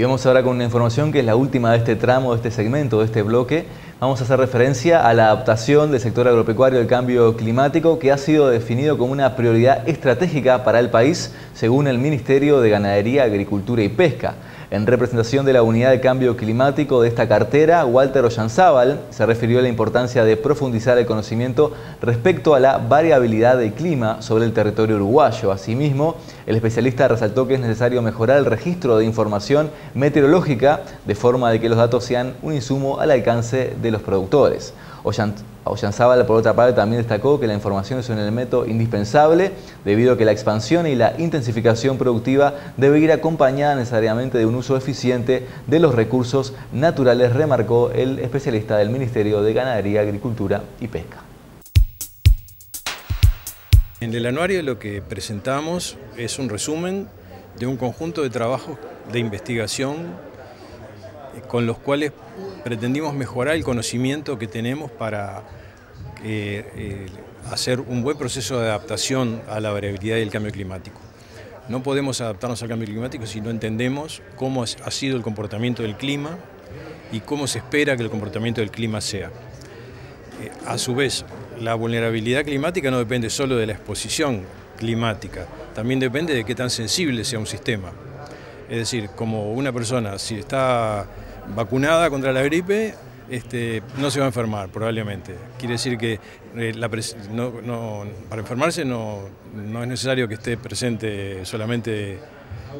Y vamos ahora con una información que es la última de este tramo, de este segmento, de este bloque. Vamos a hacer referencia a la adaptación del sector agropecuario al cambio climático que ha sido definido como una prioridad estratégica para el país según el Ministerio de Ganadería, Agricultura y Pesca. En representación de la Unidad de Cambio Climático de esta cartera, Walter Ollanzábal se refirió a la importancia de profundizar el conocimiento respecto a la variabilidad del clima sobre el territorio uruguayo. Asimismo, el especialista resaltó que es necesario mejorar el registro de información meteorológica de forma de que los datos sean un insumo al alcance de los productores. Ollanzábal, por otra parte, también destacó que la información es un elemento indispensable debido a que la expansión y la intensificación productiva debe ir acompañada necesariamente de un uso eficiente de los recursos naturales, remarcó el especialista del Ministerio de Ganadería, Agricultura y Pesca. En el anuario lo que presentamos es un resumen de un conjunto de trabajos de investigación con los cuales pretendimos mejorar el conocimiento que tenemos para eh, eh, hacer un buen proceso de adaptación a la variabilidad y el cambio climático. No podemos adaptarnos al cambio climático si no entendemos cómo ha sido el comportamiento del clima y cómo se espera que el comportamiento del clima sea. Eh, a su vez, la vulnerabilidad climática no depende solo de la exposición climática, también depende de qué tan sensible sea un sistema. Es decir, como una persona, si está vacunada contra la gripe, este, no se va a enfermar probablemente. Quiere decir que eh, para enfermarse no, es necesario que esté presente solamente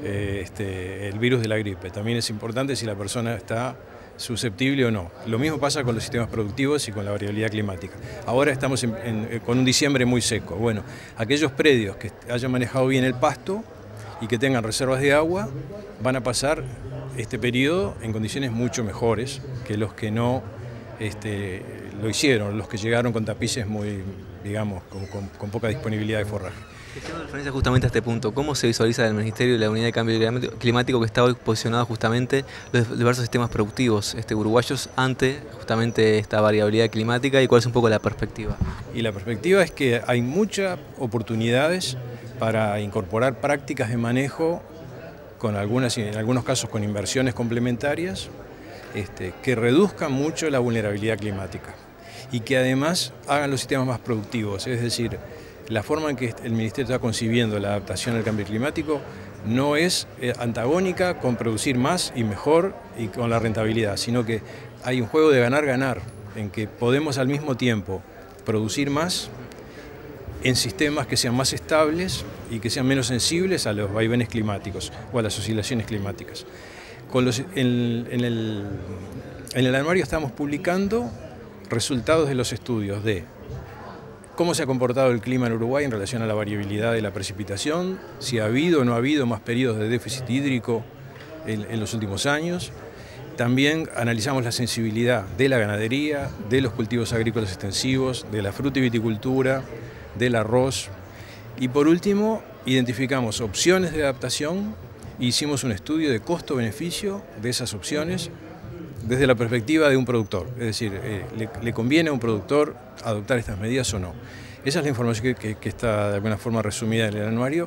eh, este, el virus de la gripe. También es importante si la persona está susceptible o no. Lo mismo pasa con los sistemas productivos y con la variabilidad climática. Ahora estamos con un diciembre muy seco. Bueno, aquellos predios que hayan manejado bien el pasto, y que tengan reservas de agua, van a pasar este periodo en condiciones mucho mejores que los que no este, lo hicieron, los que llegaron con tapices muy, digamos, con, poca disponibilidad de forraje. Haciendo referencia justamente a este punto, ¿cómo se visualiza el Ministerio de la Unidad de Cambio Climático que está hoy posicionado justamente los diversos sistemas productivos este, uruguayos ante justamente esta variabilidad climática y cuál es un poco la perspectiva? Y la perspectiva es que hay muchas oportunidades para incorporar prácticas de manejo con algunas, en algunos casos con inversiones complementarias, este, que reduzcan mucho la vulnerabilidad climática y que además hagan los sistemas más productivos. Es decir, la forma en que el Ministerio está concibiendo la adaptación al cambio climático no es eh, antagónica con producir más y mejor y con la rentabilidad, sino que hay un juego de ganar-ganar, en que podemos al mismo tiempo producir más en sistemas que sean más estables y que sean menos sensibles a los vaivenes climáticos o a las oscilaciones climáticas. en, el, en el anuario estamos publicando resultados de los estudios de cómo se ha comportado el clima en Uruguay en relación a la variabilidad de la precipitación, si ha habido o no ha habido más periodos de déficit hídrico en, en los últimos años. También analizamos la sensibilidad de la ganadería, de los cultivos agrícolas extensivos, de la fruta y viticultura, del arroz. Y por último, identificamos opciones de adaptación e hicimos un estudio de costo-beneficio de esas opciones desde la perspectiva de un productor. Es decir, eh, le, conviene a un productor adoptar estas medidas o no? Esa es la información que está de alguna forma resumida en el anuario.